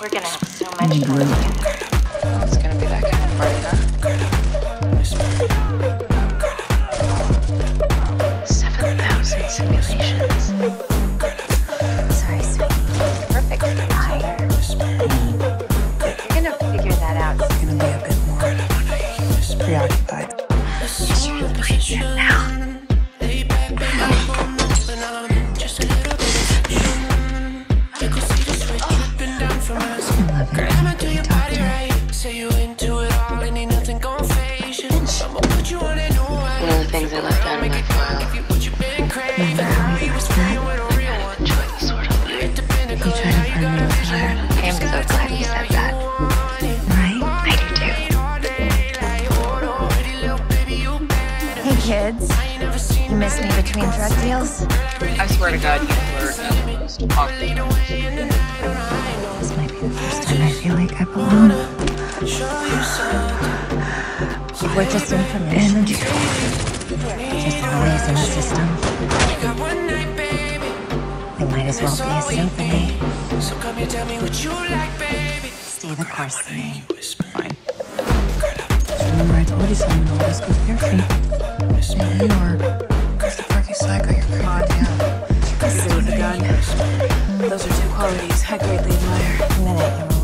We're gonna have so much fun. It's gonna be that kind of party, huh? Seven thousand simulations. Sorry, sweetie. Perfect. Hi. You're gonna figure that out. It's gonna be a bit more preoccupied. One of the things I left out of my file. Remember how we first met? Enjoy the sort of life. You tried to find me with fire. I'm so glad you said that. Right? I do too. Hey kids. You miss me between drug deals? I swear to God, you were uh, the most awkward. Feel like I belong. We're just information. Just always in the system. We might as well be a symphony. Stay the course, Thane. Fine. Remember I told you always. Yeah, you are. The quirky psycho you're crazy? You're good with a gun. Those are two qualities I greatly admire.